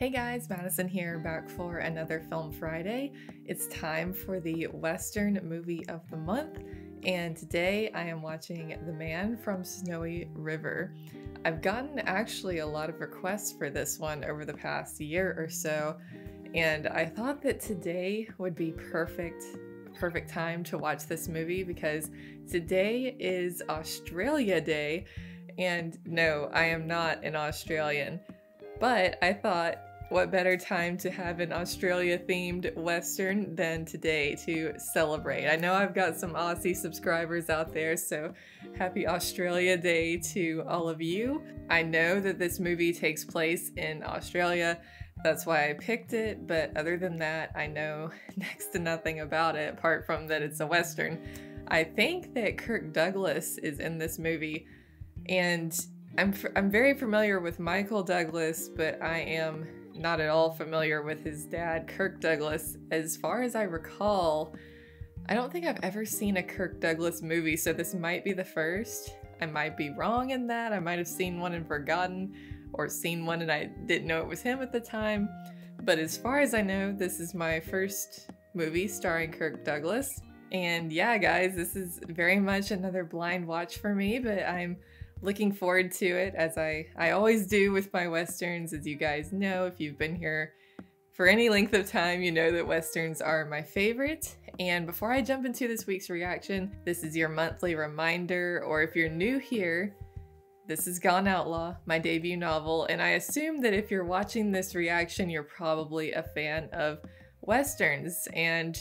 Hey guys, Madison here, back for another Film Friday. It's time for the Western Movie of the Month, and today I am watching The Man from Snowy River. I've gotten actually a lot of requests for this one over the past year or so, and I thought that today would be perfect perfect time to watch this movie because today is Australia Day and no, I am not an Australian. But I thought what better time to have an Australia themed Western than today to celebrate? I know I've got some Aussie subscribers out there, so happy Australia Day to all of you. I know that this movie takes place in Australia. That's why I picked it, but other than that, I know next to nothing about it apart from that it's a Western. I think that Kirk Douglas is in this movie, and I'm, I'm very familiar with Michael Douglas, but I am not at all familiar with his dad, Kirk Douglas. As far as I recall, I don't think I've ever seen a Kirk Douglas movie, so this might be the first. I might be wrong in that. I might have seen one and forgotten, or seen one and I didn't know it was him at the time. But as far as I know, this is my first movie starring Kirk Douglas. And yeah, guys, this is very much another blind watch for me, but I'm looking forward to it as I, I always do with my westerns. As you guys know, if you've been here for any length of time, you know that westerns are my favorite. And before I jump into this week's reaction, this is your monthly reminder, or if you're new here, this is Gone Outlaw, my debut novel, and I assume that if you're watching this reaction, you're probably a fan of westerns. And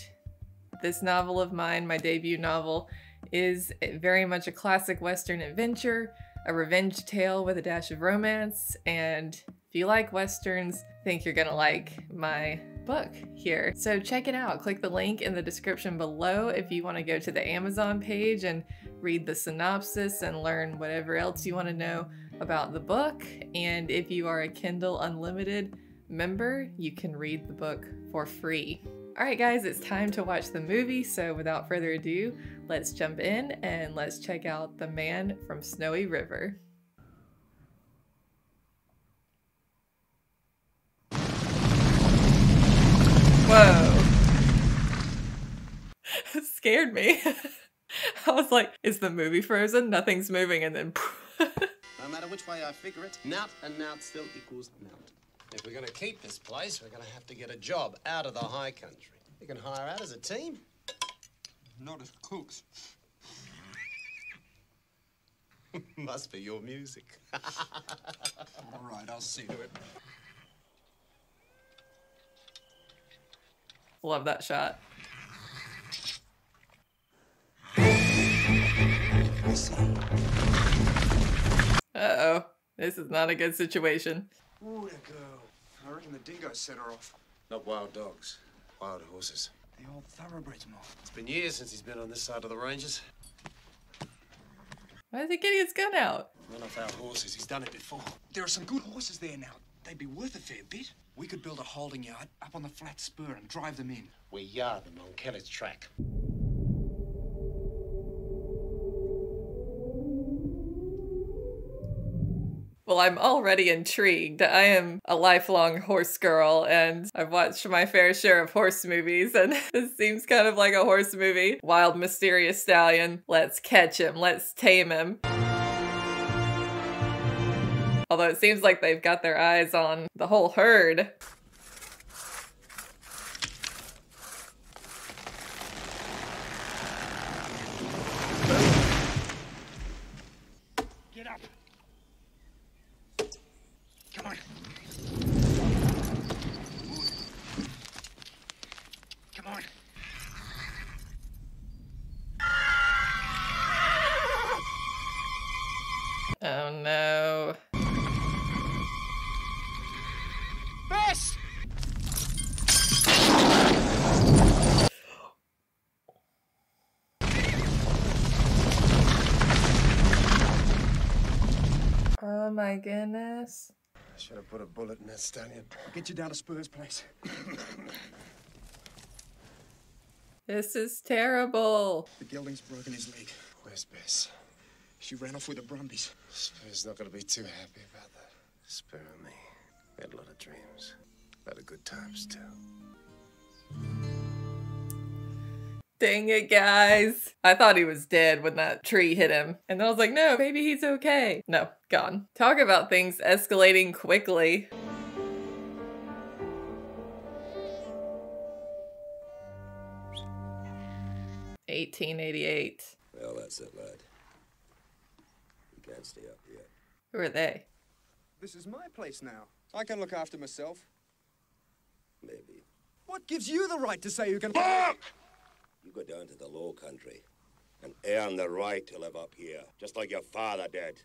this novel of mine, my debut novel, is very much a classic western adventure a revenge tale with a dash of romance. And if you like westerns, think you're gonna like my book here. So check it out. Click the link in the description below if you want to go to the Amazon page and read the synopsis and learn whatever else you want to know about the book. And if you are a Kindle Unlimited member, you can read the book for free. Alright guys, it's time to watch the movie, so without further ado, let's jump in and let's check out The Man from Snowy River. Whoa. Scared me. I was like, is the movie frozen? Nothing's moving and then No matter which way I figure it, nout and nout still equals nout. If we're going to keep this place, we're going to have to get a job out of the high country. You can hire out as a team. Not as cooks. Must be your music. All right, I'll see to it. Love that shot. Uh-oh. This is not a good situation. Ooh, that girl. I reckon the dingoes set her off. Not wild dogs, wild horses. The old thoroughbreds, Mom. It's been years since he's been on this side of the ranges. Why is he getting his gun out? None of our horses. He's done it before. There are some good horses there now. They'd be worth a fair bit. We could build a holding yard up on the flat spur and drive them in. We yard them on Kellett's track. Well, I'm already intrigued. I am a lifelong horse girl and I've watched my fair share of horse movies and this seems kind of like a horse movie. Wild, mysterious stallion. Let's catch him. Let's tame him. Although it seems like they've got their eyes on the whole herd. My goodness. Should have put a bullet in that stallion. I'll get you down to Spur's place. This is terrible. The gelding's broken his leg. Where's Bess? She ran off with the Brumbies. Spur's not going to be too happy about that. Spur and me. We had a lot of dreams. A lot of good times too. Dang it, guys. I thought he was dead when that tree hit him. And then I was like, no, maybe he's okay. No, gone. Talk about things escalating quickly. Eighteen eighty eight. Well, that's it, lad. You can't stay up here. Who are they? This is my place now. I can look after myself. Maybe. What gives you the right to say you can. You go down to the low country and earn the right to live up here, just like your father did.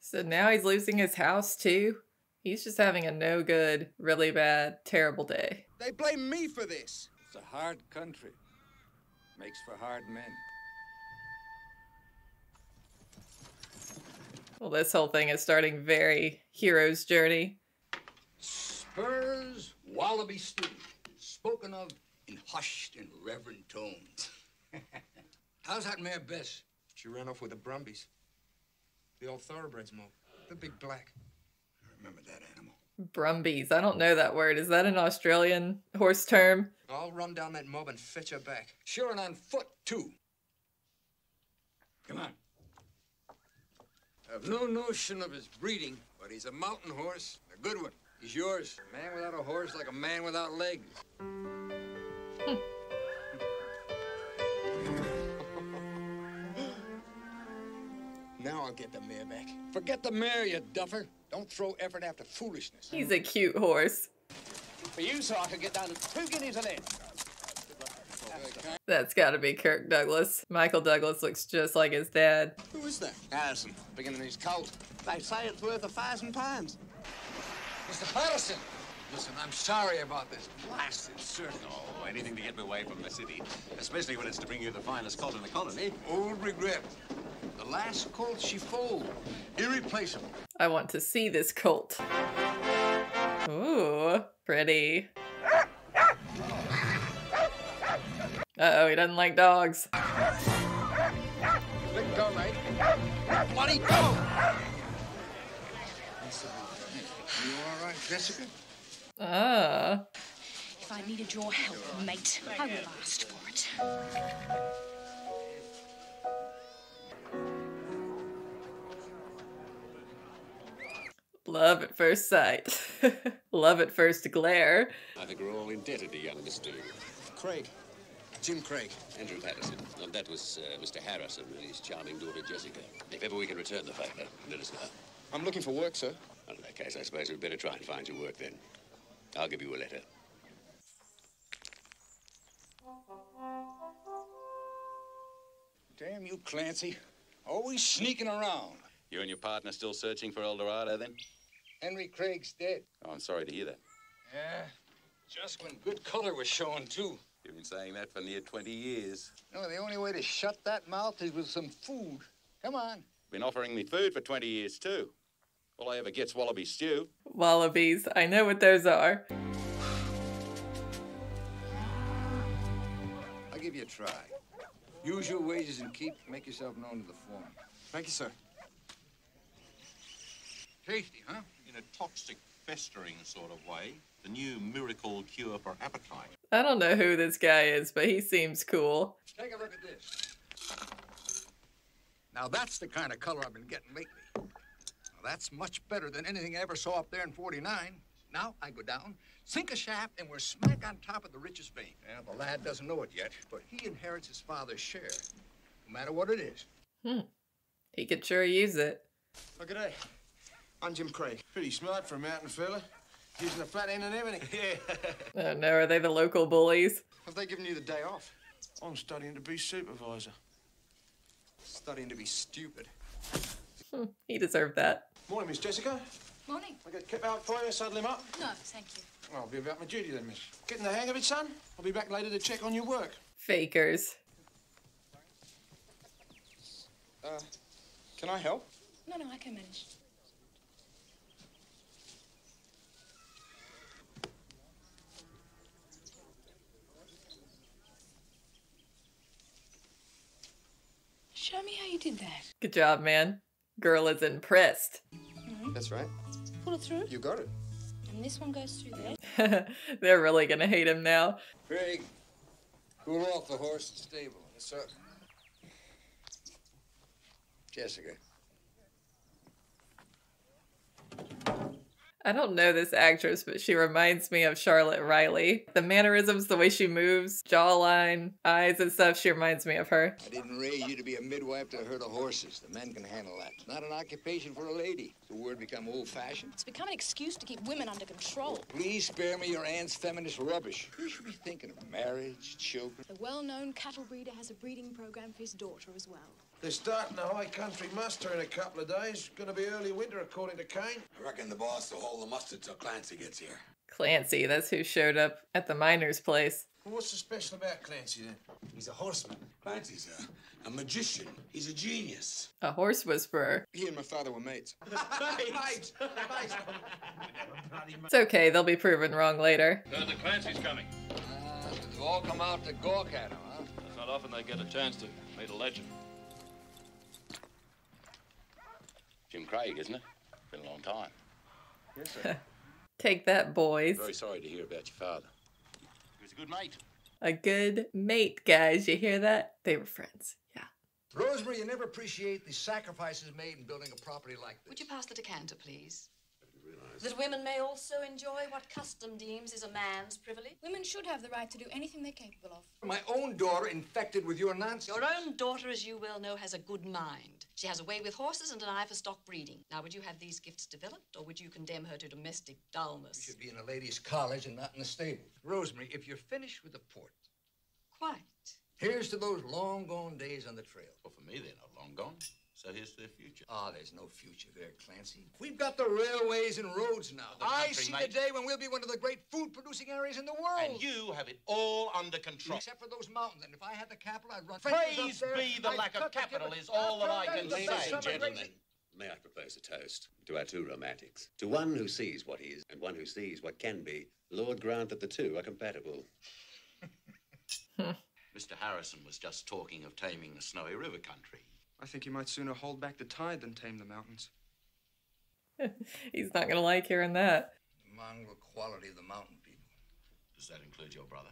So now he's losing his house too? He's just having a no good, really bad, terrible day. They blame me for this. It's a hard country. Makes for hard men. Well, this whole thing is starting very hero's journey. Spurs Wallaby Stew, spoken of in hushed and reverent tones. How's that mare Bess? She ran off with the Brumbies. The old thoroughbreds mob. The big black. I remember that animal. Brumbies. I don't know that word. Is that an Australian horse term? I'll run down that mob and fetch her back. Sure and on foot, too. Come on. I've no notion of his breeding, but he's a mountain horse, a good one. He's yours. A man without a horse like a man without legs. Now I'll get the mare back. Forget the mare, you duffer. Don't throw effort after foolishness. He's a cute horse. For you, so I could get down to two guineas a head. That's gotta be Kirk Douglas. Michael Douglas looks just like his dad. Who is that? Harrison, beginning his colt. They say it's worth a thousand pounds. Mr. Paterson! Listen, I'm sorry about this blasted circus. Oh, anything to get me away from the city. Especially when it's to bring you the finest colt in the colony. Old regret. The last colt she foaled. Irreplaceable. I want to see this colt. Ooh, pretty. Uh oh, he doesn't like dogs. Let go. Bloody go! You all right, Jessica? Ah. If I needed your help, mate, I would have asked for it. Love at first sight. Love at first glare. I think we're all indebted to young Mr. Craig. Jim Craig. Andrew Paterson. And that was uh, Mr. Harrison and his charming daughter Jessica. If ever we can return the favour, let us know. I'm looking for work, sir. Well, in that case, I suppose we'd better try and find you work then. I'll give you a letter. Damn you, Clancy. Always sneaking around. You and your partner still searching for El Dorado then? Henry Craig's dead. Oh, I'm sorry to hear that. Yeah, just when good color was showing, too. You've been saying that for near 20 years. No, the only way to shut that mouth is with some food. Come on. Been offering me food for 20 years, too. All I ever get's wallaby stew. Wallabies. I know what those are. I'll give you a try. Use your wages and keep, make yourself known to the foreman. Thank you, sir. Tasty, huh? in a toxic, festering sort of way, the new miracle cure for appetite. I don't know who this guy is, but he seems cool. Take a look at this. Now that's the kind of color I've been getting lately. Now, that's much better than anything I ever saw up there in 49. Now I go down, sink a shaft, and we're smack on top of the richest vein. Yeah, the lad doesn't know it yet, but he inherits his father's share, no matter what it is. Hmm. He could sure use it. Oh, good day. I'm Jim Craig. Pretty smart for a mountain fella. Using a flat end and everything. Yeah. Oh no, are they the local bullies? Have they given you the day off? I'm studying to be supervisor. Studying to be stupid. Hmm, he deserved that. Morning, Miss Jessica. Morning. I get kept out for you, saddle him up. No, thank you. I'll be about my duty then, miss. Getting the hang of it, son? I'll be back later to check on your work. Fakers. Uh, can I help? No, no, I can manage. Show me how you did that. Good job, man. Girl is impressed. Mm-hmm. That's right. Pull it through. You got it. And this one goes through there. They're really gonna hate him now. Craig, cool off the horse and stable. Yes, sir. Jessica. I don't know this actress, but she reminds me of Charlotte Riley. The mannerisms, the way she moves, jawline, eyes, and stuff, she reminds me of her. I didn't raise you to be a midwife to a herd of horses. The men can handle that. It's not an occupation for a lady. The word become old-fashioned. It's become an excuse to keep women under control. Please spare me your aunt's feminist rubbish. You should be thinking of marriage, children. The well-known cattle breeder has a breeding program for his daughter as well. They're starting the high country muster in a couple of days. Gonna be early winter, according to Kane. I reckon the boss will hold the mustard till Clancy gets here. Clancy, that's who showed up at the miner's place. Well, what's so special about Clancy then? He's a horseman. Clancy's a, a magician. He's a genius. A horse whisperer. He and my father were mates. Mate! It's okay, they'll be proven wrong later. Heard that Clancy's coming. Uh, they've all come out to gawk at him, huh? It's not often they get a chance to. Made a legend. Jim Craig, isn't it? Been a long time. Yes, sir. Take that, boys. Very sorry to hear about your father. He was a good mate. A good mate, guys. You hear that? They were friends. Yeah. Rosemary, you never appreciate the sacrifices made in building a property like this. Would you pass the decanter, please? That women may also enjoy what custom deems is a man's privilege. Women should have the right to do anything they're capable of. My own daughter infected with your nonsense. Your own daughter, as you well know, has a good mind. She has a way with horses and an eye for stock breeding. Now, would you have these gifts developed, or would you condemn her to domestic dullness? You should be in a ladies' college and not in the stable. Rosemary, if you're finished with the port, Quite. here's to those long gone days on the trail. Well, for me, they're not long gone. So here's to their future. Ah, there's no future there, Clancy. We've got the railways and roads now. The I see mate. the day when we'll be one of the great food-producing areas in the world. And you have it all under control. Except for those mountains, and if I had the capital, I'd run. Praise be the lack of capital is all that I can Ladies say. and gentlemen, may I propose a toast to our two romantics? To one who sees what is and one who sees what can be. Lord grant that the two are compatible. Mr. Harrison was just talking of taming the Snowy River country. I think you might sooner hold back the tide than tame the mountains. He's not gonna like hearing that. The mongrel quality of the mountain people. Does that include your brother?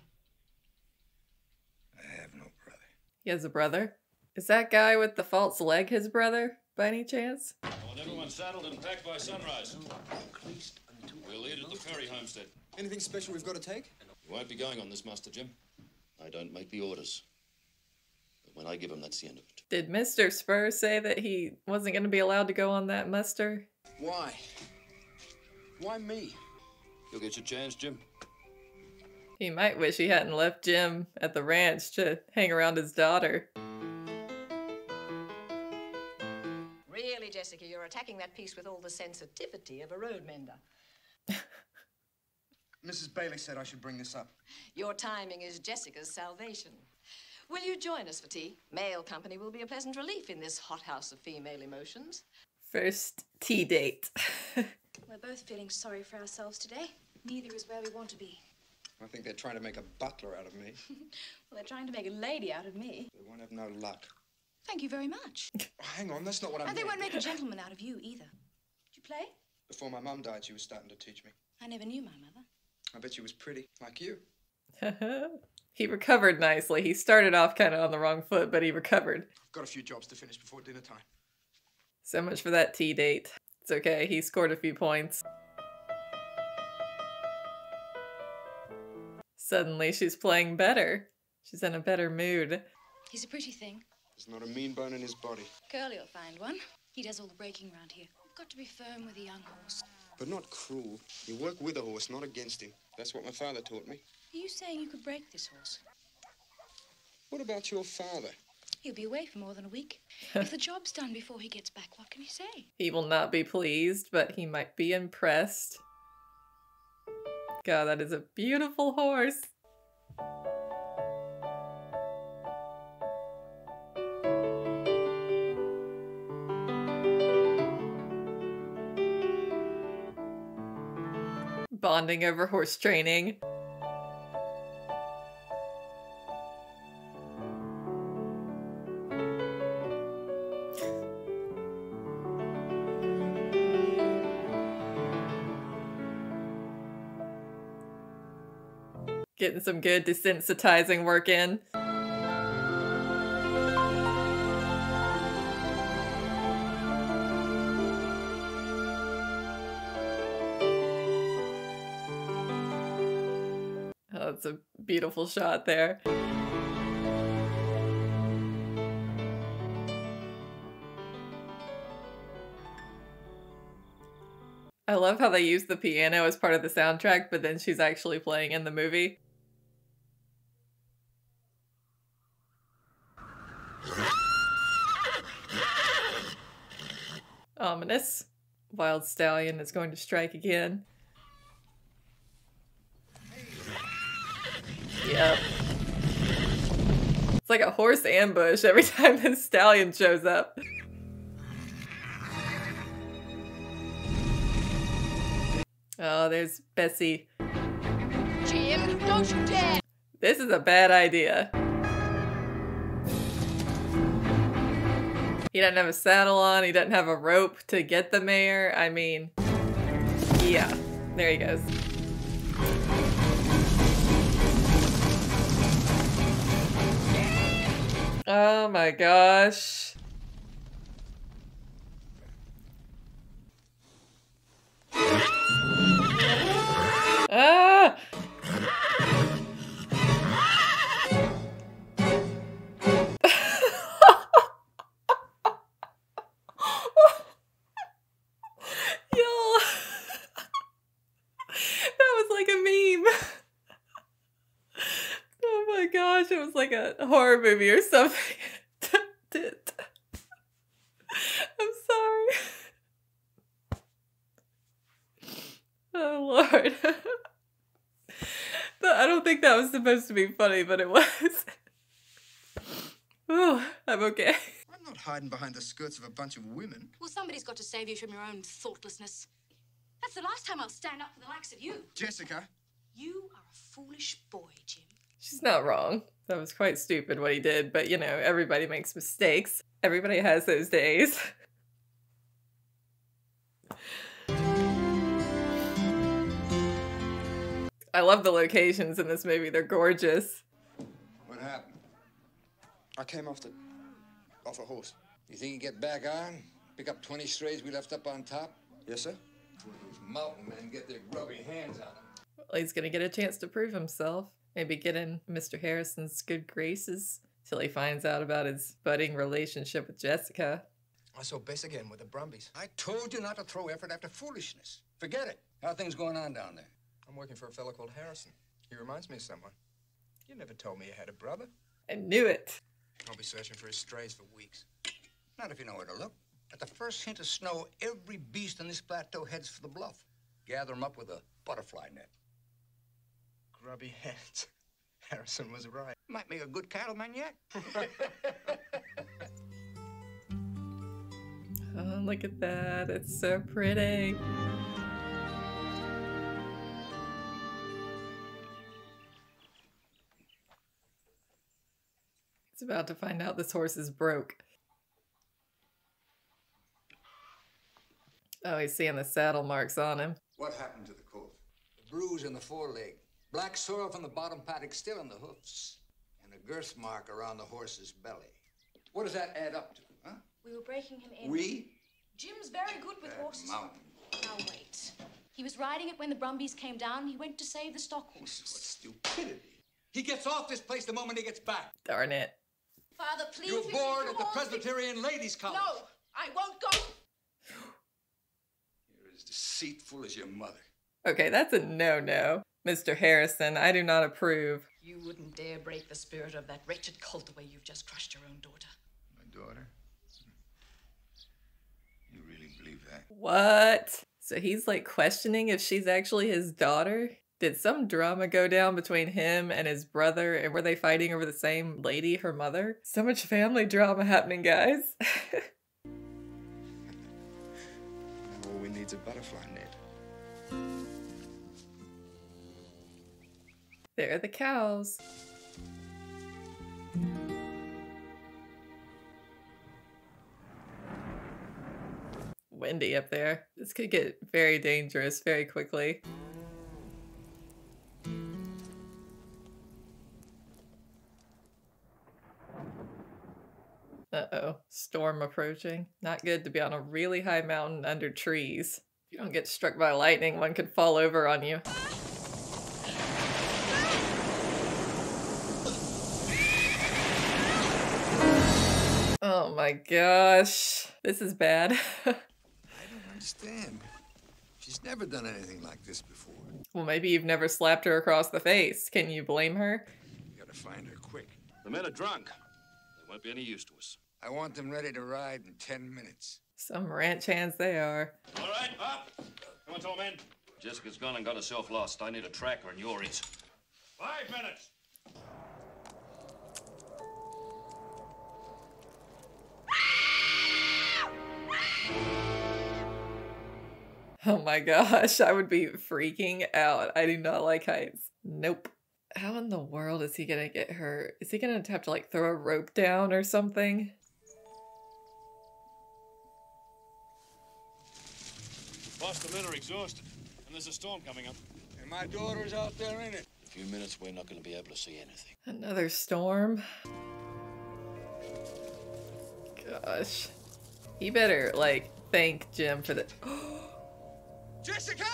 I have no brother. He has a brother. Is that guy with the false leg his brother, by any chance? I want everyone saddled and packed by sunrise. We'll leave at the ferry homestead. Anything special we've got to take? You won't be going on this, Master Jim. I don't make the orders. But when I give 'em, that's the end of it. Did Mr. Spur say that he wasn't gonna be allowed to go on that muster? Why? Why me? You'll get your chance, Jim. He might wish he hadn't left Jim at the ranch to hang around his daughter. Really, Jessica, you're attacking that piece with all the sensitivity of a road mender. Mrs. Bailey said I should bring this up. Your timing is Jessica's salvation. Will you join us for tea? Male company will be a pleasant relief in this hothouse of female emotions. First tea date. We're both feeling sorry for ourselves today. Neither is where we want to be. I think they're trying to make a butler out of me. Well, they're trying to make a lady out of me. They won't have no luck. Thank you very much. Hang on, that's not what I am and they won't make a gentleman out of you either. Did you play? Before my mum died, she was starting to teach me. I never knew my mother. I bet she was pretty, like you. He recovered nicely. He started off kind of on the wrong foot, but he recovered. I've got a few jobs to finish before dinner time. So much for that tea date. It's okay, he scored a few points. Suddenly she's playing better. She's in a better mood. He's a pretty thing. There's not a mean bone in his body. Curly will find one. He does all the breaking around here. You've got to be firm with a young horse. But not cruel. You work with a horse, not against him. That's what my father taught me. Are you saying you could break this horse? What about your father? He'll be away for more than a week. if the job's done before he gets back, what can he say? He will not be pleased, but he might be impressed. God, that is a beautiful horse. Bonding over horse training. Getting some good desensitizing work in. Oh, a beautiful shot there. I love how they use the piano as part of the soundtrack, but then she's actually playing in the movie. Ominous. Wild Stallion is going to strike again. Yep. It's like a horse ambush every time this stallion shows up. Oh, there's Bessie. Jim, don't you dare! This is a bad idea. He doesn't have a saddle on, he doesn't have a rope to get the mare. I mean, yeah, there he goes. Oh my gosh. Ah! Movie or something. I'm sorry. Oh lord. But I don't think that was supposed to be funny, but it was. Ooh, I'm okay. I'm not hiding behind the skirts of a bunch of women. Well, somebody's got to save you from your own thoughtlessness. That's the last time I'll stand up for the likes of you. Jessica, You are a foolish boy, Jim. She's not wrong. That was quite stupid what he did, but you know, everybody makes mistakes. Everybody has those days. I love the locations in this movie. They're gorgeous. what happened? I came off the. off a horse. You think you get back on? Pick up 20 strays we left up on top? Yes, sir? Those mountain men get their grubby hands on them. Well, he's gonna get a chance to prove himself. Maybe get in Mr. Harrison's good graces till he finds out about his budding relationship with Jessica. I saw Bess again with the Brumbies. I told you not to throw effort after foolishness. Forget it. How are things going on down there? I'm working for a fellow called Harrison. He reminds me of someone. You never told me you had a brother. I knew it. I'll be searching for his strays for weeks. Not if you know where to look. At the first hint of snow, every beast on this plateau heads for the bluff. Gather 'em up with a butterfly net. Grubby hands. Harrison was right. Might make a good cattleman yet. Oh, look at that. It's so pretty. It's about to find out this horse is broke. Oh, he's seeing the saddle marks on him. What happened to the colt? The bruise in the foreleg. Black soil from the bottom paddock still in the hoofs. And a girth mark around the horse's belly. What does that add up to, huh? We were breaking him in. We? Jim's very good with horses. Mountain. Now wait. He was riding it when the Brumbies came down. He went to save the stock horses. Stupidity. He gets off this place the moment he gets back. Darn it. Father, please. You're bored at the on. Presbyterian Ladies' College. No, I won't go. You're as deceitful as your mother. Okay, that's a no no. Mr. Harrison, I do not approve. You wouldn't dare break the spirit of that wretched cult the way you've just crushed your own daughter. My daughter? You really believe that? What? So he's like questioning if she's actually his daughter? Did some drama go down between him and his brother? And were they fighting over the same lady, her mother? So much family drama happening, guys. All we need's a butterfly net. There are the cows. Windy up there. This could get very dangerous very quickly. Uh-oh, storm approaching. Not good to be on a really high mountain under trees. If you don't get struck by lightning, one could fall over on you. Oh my gosh. This is bad. I don't understand. She's never done anything like this before. well, maybe you've never slapped her across the face. Can you blame her? We gotta find her quick. The men are drunk. They won't be any use to us. I want them ready to ride in ten minutes. Some ranch hands they are. All right, up. Come on, tall men. Jessica's gone and got herself lost. I need a tracker, and you're it. Five minutes. Oh my gosh, I would be freaking out. I do not like heights. Nope. How in the world is he gonna get her? Is he gonna have to like throw a rope down or something? Boss, the men are exhausted, and there's a storm coming up. And my daughter's out there in it. In a few minutes, we're not going to be able to see anything. Another storm? Gosh. He better, like, thank Jim for the. Jessica!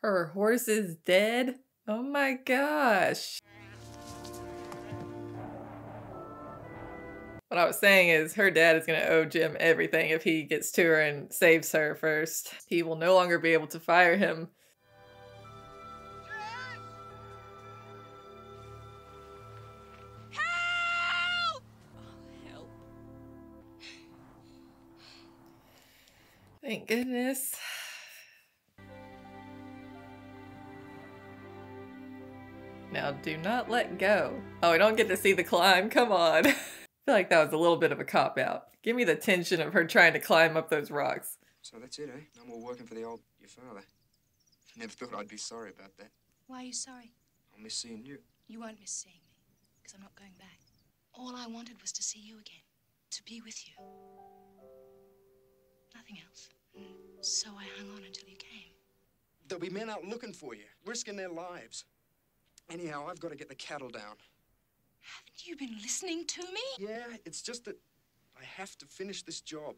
Her horse is dead? Oh my gosh. What I was saying is her dad is going to owe Jim everything if he gets to her and saves her first. He will no longer be able to fire him. Thank goodness. Now do not let go. Oh, I don't get to see the climb. Come on. I feel like that was a little bit of a cop out. Give me the tension of her trying to climb up those rocks. So that's it, eh? No more working for the old your father. Never thought I'd be sorry about that. Why are you sorry? I'll miss seeing you. You won't miss seeing me, because I'm not going back. All I wanted was to see you again, to be with you. Nothing else. And so I hung on until you came. There'll be men out looking for you, risking their lives. Anyhow, I've got to get the cattle down. Haven't you been listening to me? Yeah, it's just that I have to finish this job.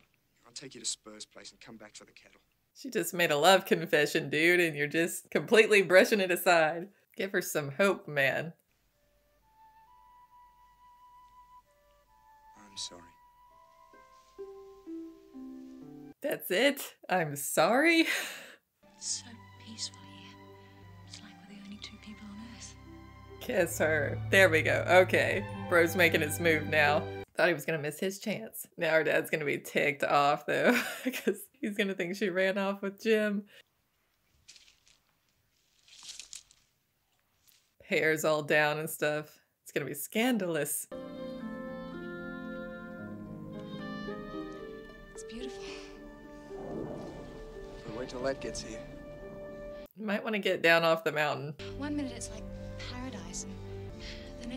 I'll take you to Spur's place and come back for the cattle. She just made a love confession, dude, and you're just completely brushing it aside. Give her some hope, man. I'm sorry. That's it? I'm sorry? So Kiss her. There we go. Okay. Bro's making his move now. Thought he was gonna miss his chance. Now our dad's gonna be ticked off though, because he's gonna think she ran off with Jim. Hair's all down and stuff. It's gonna be scandalous. It's beautiful. But wait till that gets here. You might want to get down off the mountain. One minute it's like paradise, and the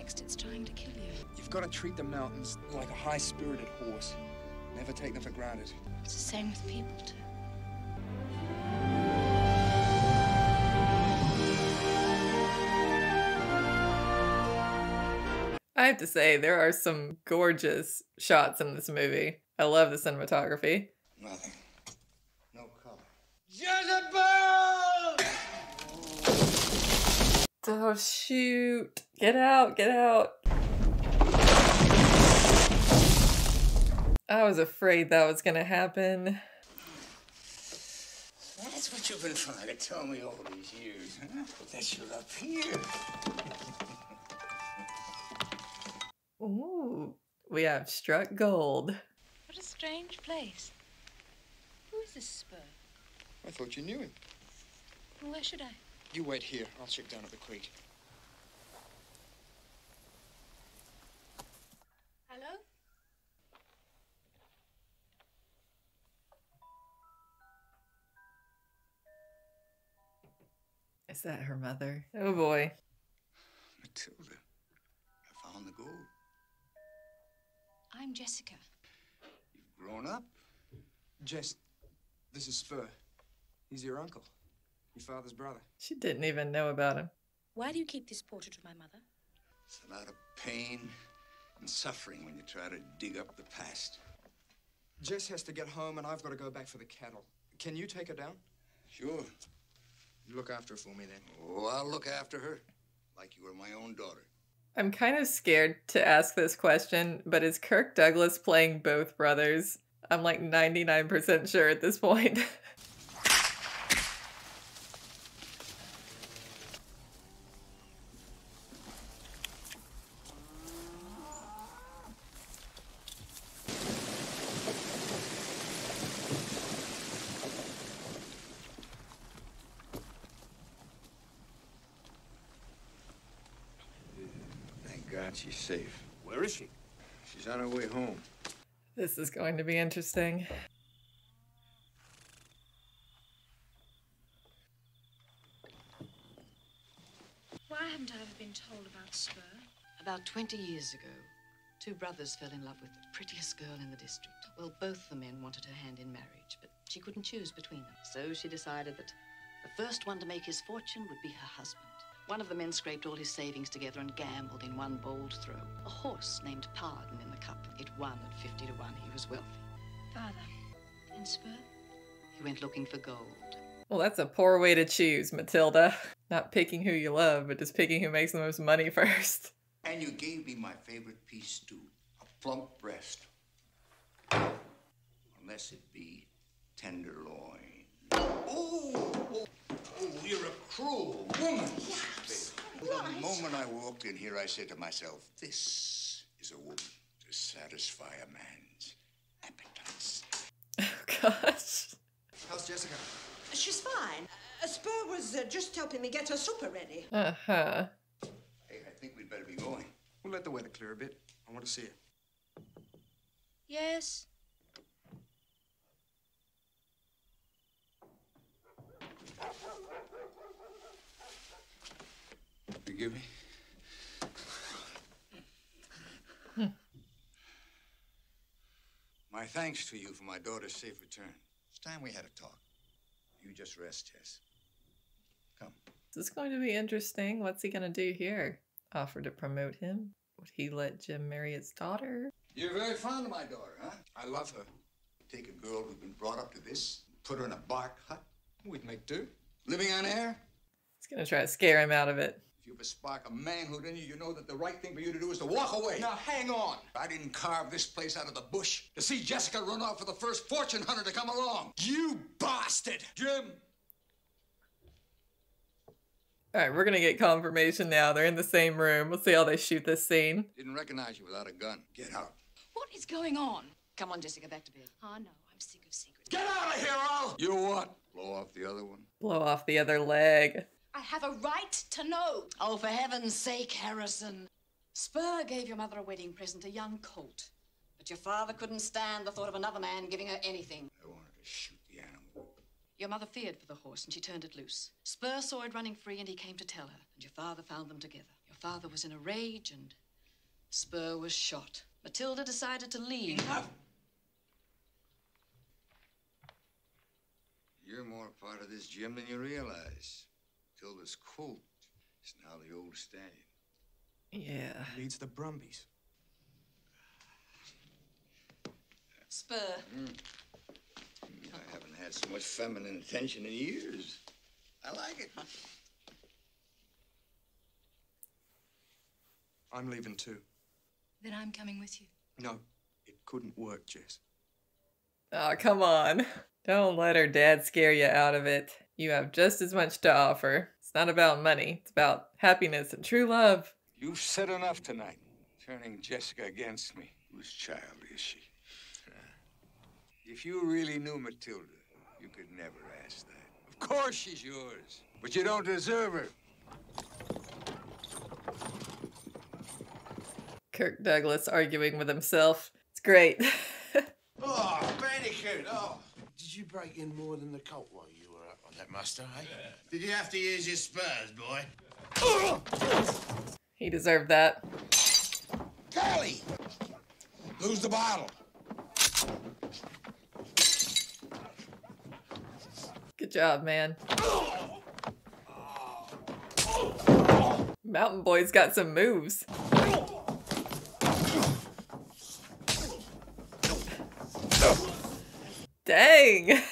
next it's trying to kill you. You've got to treat the mountains like a high-spirited horse. Never take them for granted. It's the same with people, too. I have to say, there are some gorgeous shots in this movie. I love the cinematography. Nothing. No color. Jezebel! Oh, shoot. Get out, get out. I was afraid that was gonna happen. That's what you've been trying to tell me all these years, huh? That you're up here. Ooh, we have struck gold. What a strange place. Who is this Spur? I thought you knew him. Where should I? You wait here. I'll check down at the creek. Is that her mother? Oh boy. Matilda, I found the gold. I'm Jessica. You've grown up. Jess, this is Spur. He's your uncle. Your father's brother. She didn't even know about him. Why do you keep this portrait of my mother? It's a lot of pain and suffering when you try to dig up the past. Jess has to get home, and I've got to go back for the cattle. Can you take her down? Sure. You look after her for me then. Oh, I'll look after her like you were my own daughter. I'm kind of scared to ask this question, but is Kirk Douglas playing both brothers? I'm like 99% sure at this point. Thank she's safe. Where is she? She's on her way home. this is going to be interesting. Why haven't I ever been told about Spur? About 20 years ago, two brothers fell in love with the prettiest girl in the district. Well, both the men wanted her hand in marriage, but she couldn't choose between them. So she decided that the first one to make his fortune would be her husband. One of the men scraped all his savings together and gambled in one bold throw. A horse named Pardon in the cup. It won at 50 to 1. He was wealthy. Father. And Spur? He went looking for gold. Well, that's a poor way to choose, Matilda. Not picking who you love, but just picking who makes the most money first. And you gave me my favorite piece, too. A plump breast. Unless it be tenderloin. Oh, oh, you're a cruel woman. Yes. The moment I walked in here, I said to myself, this is a woman to satisfy a man's appetites. Oh, Gosh. How's Jessica? She's fine. Uh, Spur was uh, just helping me get her supper ready. Uh huh. Hey, I think we'd better be going. We'll let the weather clear a bit. I want to see her. Yes. Forgive me? My thanks to you for my daughter's safe return. It's time we had a talk. You just rest, Jess. This is going to be interesting. What's he going to do here? Offer to promote him? Would he let Jim marry his daughter? You're very fond of my daughter, huh? I love her. Take a girl who's been brought up to this, put her in a bark hut, We'd make do. living on air. He's going to try to scare him out of it. If you bespark a spark of manhood in you, you know that the right thing for you to do is to walk away. Now, hang on. I didn't carve this place out of the bush to see Jessica run off for the first fortune hunter to come along. You bastard! Jim, All right, we're going to get confirmation now. They're in the same room. We'll see how they shoot this scene. didn't recognize you without a gun. Get out. What is going on? Come on, Jessica, back to bed. Oh, no, I'm sick of secrets. Get out of here, Al! You what? Blow off the other one? Blow off the other leg. I have a right to know. Oh, for heaven's sake, Harrison. Spur gave your mother a wedding present, a young colt. But your father couldn't stand the thought of another man giving her anything. I wanted to shoot the animal. Your mother feared for the horse and she turned it loose. Spur saw it running free and he came to tell her, and your father found them together. Your father was in a rage and Spur was shot. Matilda decided to leave. You're more part of this, Jim than you realize. Tilda's colt is now the old stallion. Yeah. Leads the Brumbies. Spur. Hmm. I haven't had so much feminine attention in years. I like it. I'm leaving too. Then I'm coming with you. No, it couldn't work, Jess. Oh, come on. Don't let her dad scare you out of it. You have just as much to offer. It's not about money, it's about happiness and true love. You've said enough tonight, turning Jessica against me. Whose child is she? If you really knew Matilda, you could never ask that. Of course she's yours, but you don't deserve her. Kirk Douglas arguing with himself. It's great. Oh, Bandicoot! Oh, did you break in more than the colt while you were up on that muster, eh? Yeah. Did you have to use your spurs, boy? He deserved that. Callie! Lose the bottle. Good job, man. Mountain Boy's got some moves. Dang. Man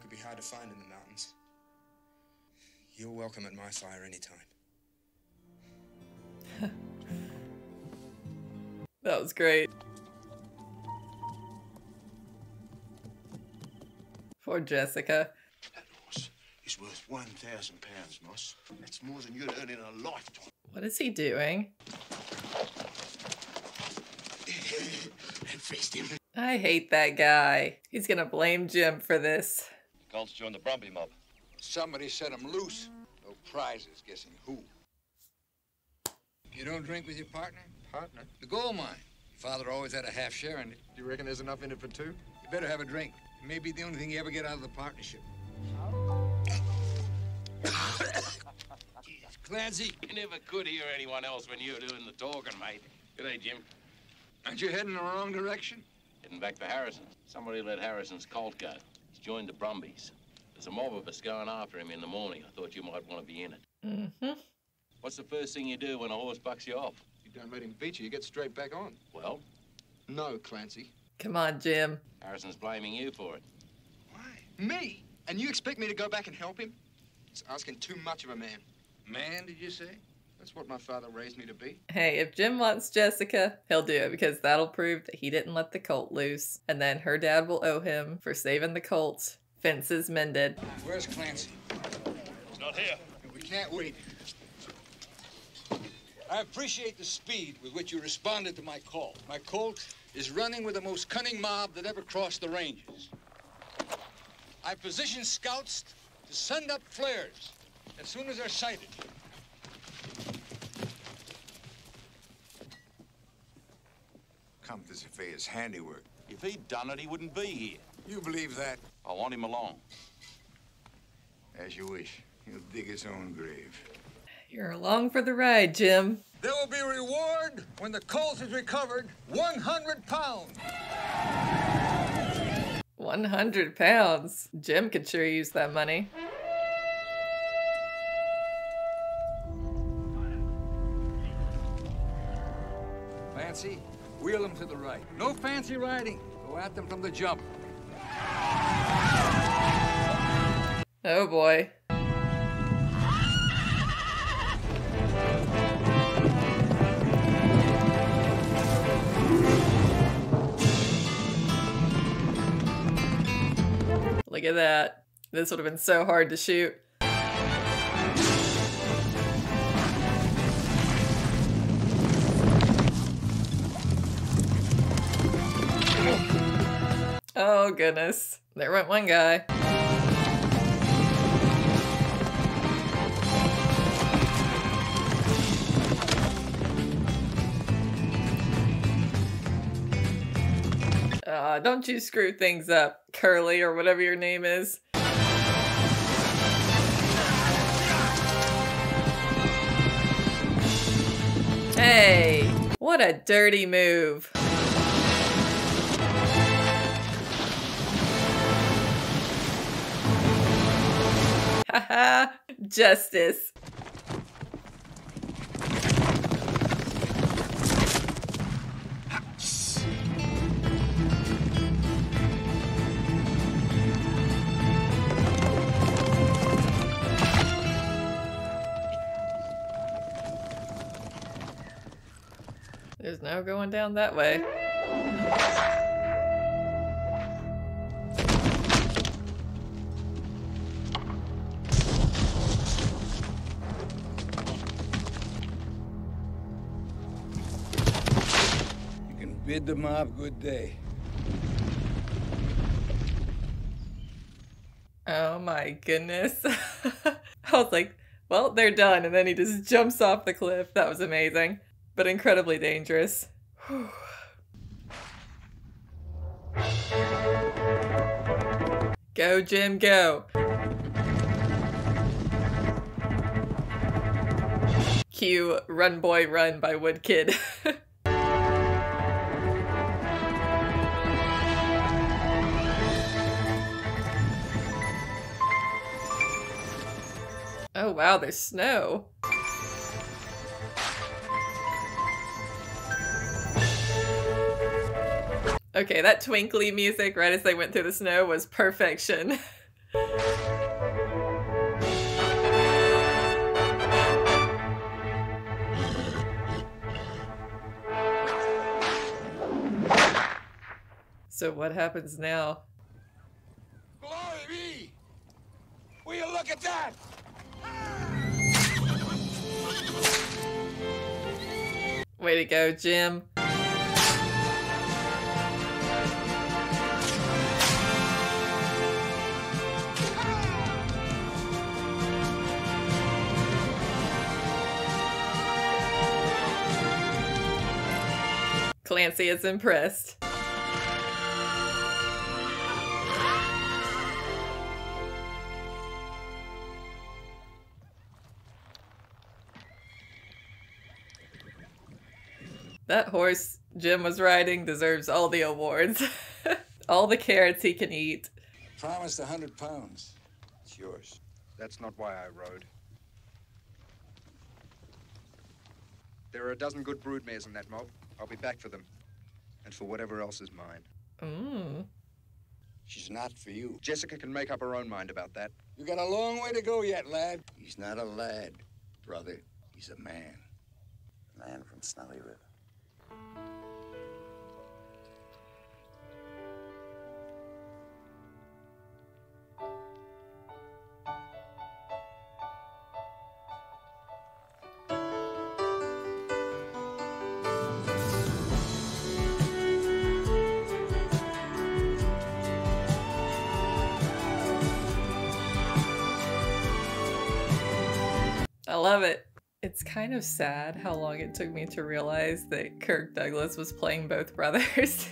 could be hard to find in the mountains. You're welcome at my fire anytime. That was great. Poor Jessica. That horse is worth 1,000 pounds, Moss. That's more than you'd earn in a lifetime. What is he doing? I hate that guy. He's gonna blame Jim for this. Colts joined the Brumby mob. Somebody set him loose. No prizes guessing who. You don't drink with your partner? Partner? The gold mine. Your Father always had a half share in it. You reckon there's enough in it for two? You better have a drink. It may be the only thing you ever get out of the partnership. Clancy, You never could hear anyone else when you were doing the talking, mate. Good day, Jim. aren't you heading in the wrong direction? Heading back to Harrison. Somebody let Harrison's colt go. He's joined the Brumbies. There's a mob of us going after him in the morning. I thought you might want to be in it. Mm-hmm. What's the first thing you do when a horse bucks you off? You don't let him beat you, you get straight back on. Well, No, Clancy. Come on, Jim. Harrison's blaming you for it. Why? Me? And you expect me to go back and help him? It's asking too much of a man. Man, did you say? That's what my father raised me to be. Hey, if Jim wants Jessica, he'll do it because that'll prove that he didn't let the colt loose. And then her dad will owe him for saving the colt. Fences mended. Where's Clancy? He's not here. We can't wait. I appreciate the speed with which you responded to my call. My colt is running with the most cunning mob that ever crossed the ranges. I positioned scouts to send up flares as soon as they're sighted. Come to Sophia's handiwork. If he'd done it, he wouldn't be here. You believe that? I want him along. As you wish. He'll dig his own grave. You're along for the ride, Jim. There will be a reward when the colt is recovered 100 pounds. 100 pounds. Jim could sure use that money. Fancy riding. Go at them from the jump. Oh boy. Look at that. This would have been so hard to shoot. Oh goodness. There went one guy. Uh, don't you screw things up, Curly, or whatever your name is. Hey, what a dirty move. justice. There's no going down that way. The mob good day. Oh my goodness. I was like, well, they're done. And then he just jumps off the cliff. That was amazing, but incredibly dangerous. Go, Jim, go. Cue Run Boy Run by Woodkid. Oh wow, there's snow. Okay, that twinkly music right as they went through the snow was perfection. so what happens now? Glory be! Will you look at that? Way to go, Jim. Clancy is impressed. That horse Jim was riding deserves all the awards. all the carrots he can eat. Promised a hundred pounds. It's yours. That's not why I rode. There are a dozen good broodmares in that mob. I'll be back for them. And for whatever else is mine. Mm. She's not for you. Jessica can make up her own mind about that. You got a long way to go yet, lad. He's not a lad, brother. He's a man. A man from Snowy River. Love it. It's kind of sad how long it took me to realize that Kirk Douglas was playing both brothers.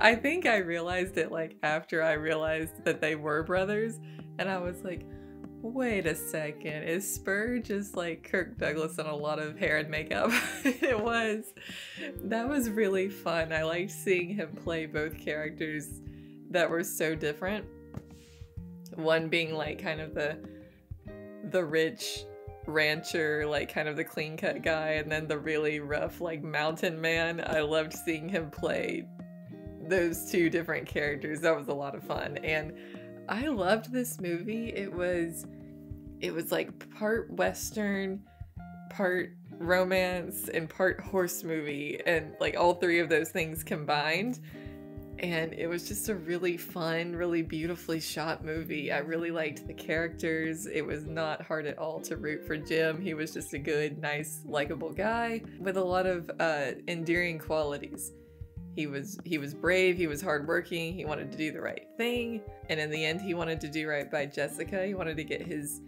I think I realized it like after I realized that they were brothers, and I was like, wait a second, is Spur just like Kirk Douglas and a lot of hair and makeup? it was. That was really fun. I liked seeing him play both characters that were so different. One being like kind of the the rich rancher, like kind of the clean cut guy, and then the really rough, like mountain man. I loved seeing him play those two different characters. That was a lot of fun. And I loved this movie. It was it was like part western, part romance, and part horse movie, and like all three of those things combined and it was just a really fun, really beautifully shot movie. I really liked the characters. It was not hard at all to root for Jim. He was just a good, nice, likable guy with a lot of uh, endearing qualities. He was he was brave, he was hardworking, he wanted to do the right thing, and in the end he wanted to do right by Jessica. He wanted to get his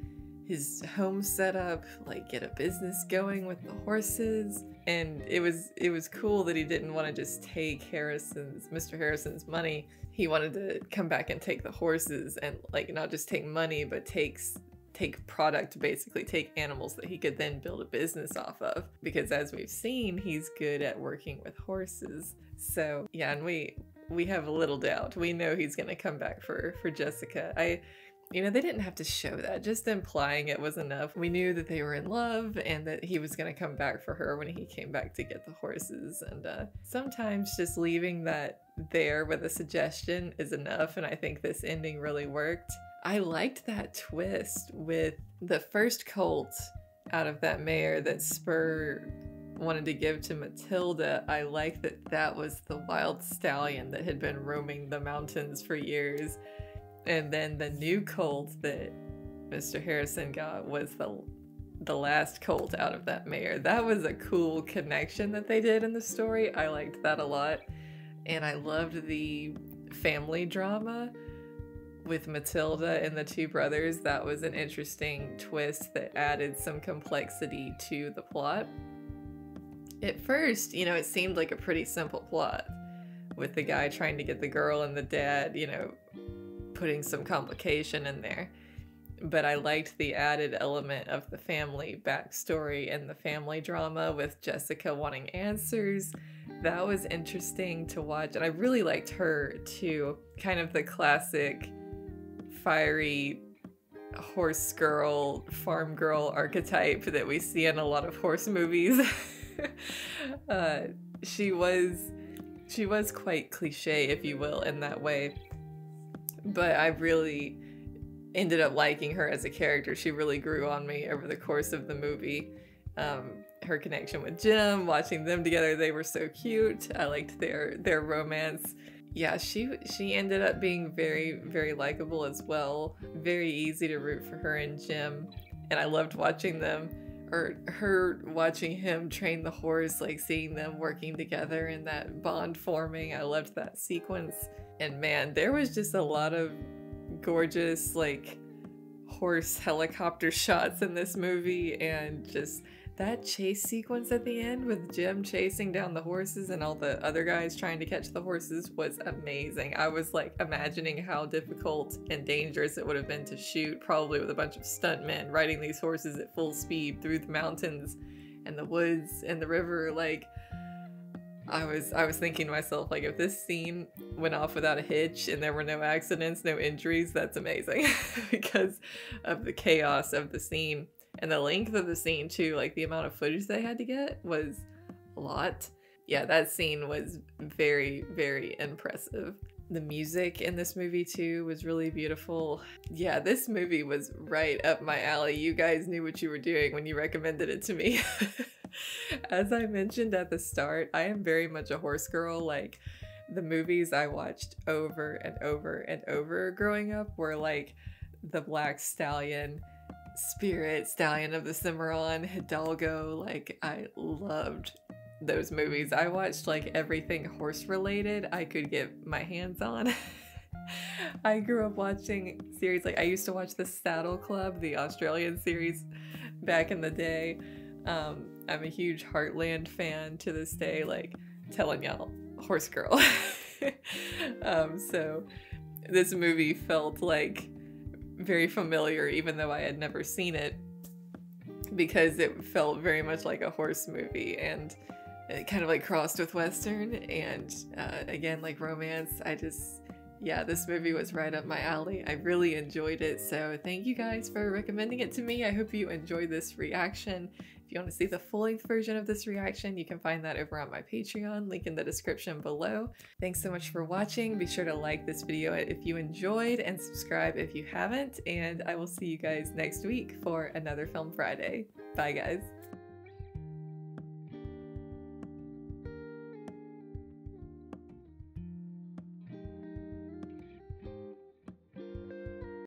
his home set up, like get a business going with the horses. And it was it was cool that he didn't want to just take Harrison's Mr. Harrison's money. He wanted to come back and take the horses and like not just take money, but takes take product basically take animals that he could then build a business off of because as we've seen he's good at working with horses so yeah and we we have a little doubt we know he's going to come back for for jessica i you know, they didn't have to show that. Just implying it was enough. We knew that they were in love and that he was going to come back for her when he came back to get the horses. And uh, sometimes just leaving that there with a suggestion is enough. And I think this ending really worked. I liked that twist with the first colt out of that mare that Spur wanted to give to Matilda. I like that that was the wild stallion that had been roaming the mountains for years and then the new colt that Mr. Harrison got was the the last colt out of that mare. That was a cool connection that they did in the story. I liked that a lot. And I loved the family drama with Matilda and the two brothers. That was an interesting twist that added some complexity to the plot. At first, you know, it seemed like a pretty simple plot with the guy trying to get the girl and the dad, you know, putting some complication in there. But I liked the added element of the family backstory and the family drama with Jessica wanting answers. That was interesting to watch. And I really liked her too. Kind of the classic fiery horse girl, farm girl archetype that we see in a lot of horse movies. uh, she was she was quite cliche, if you will, in that way. But I really ended up liking her as a character. She really grew on me over the course of the movie. Um, her connection with Jim, watching them together, they were so cute. I liked their their romance. Yeah, she she ended up being very very likable as well. Very easy to root for her and Jim, and I loved watching them or her watching him train the horse, like seeing them working together and that bond forming. I loved that sequence. And man, there was just a lot of gorgeous like horse helicopter shots in this movie and just that chase sequence at the end with Jim chasing down the horses and all the other guys trying to catch the horses was amazing. I was like imagining how difficult and dangerous it would have been to shoot, probably with a bunch of stuntmen riding these horses at full speed through the mountains and the woods and the river. Like, I was I was thinking to myself like if this scene went off without a hitch and there were no accidents, no injuries, that's amazing because of the chaos of the scene and the length of the scene too like the amount of footage they had to get was a lot. Yeah that scene was very very impressive. The music in this movie too was really beautiful. Yeah this movie was right up my alley. You guys knew what you were doing when you recommended it to me. As i mentioned at the start i am very much a horse girl. Like the movies i watched over and over and over growing up were like the black stallion Spirit, Stallion of the Cimarron, Hidalgo. Like, I loved those movies. I watched like everything horse related I could get my hands on. I grew up watching series like I used to watch the Saddle Club, the Australian series back in the day. Um, I'm a huge Heartland fan to this day, like telling y'all, horse girl. um, so this movie felt like very familiar, even though I had never seen it, because it felt very much like a horse movie and it kind of like crossed with Western and uh, again, like romance. I just, yeah, this movie was right up my alley. I really enjoyed it. So thank you guys for recommending it to me. I hope you enjoyed this reaction. If you want to see the full length version of this reaction, you can find that over on my Patreon, link in the description below. Thanks so much for watching. Be sure to like this video if you enjoyed and subscribe if you haven't. And I will see you guys next week for another Film Friday. Bye guys.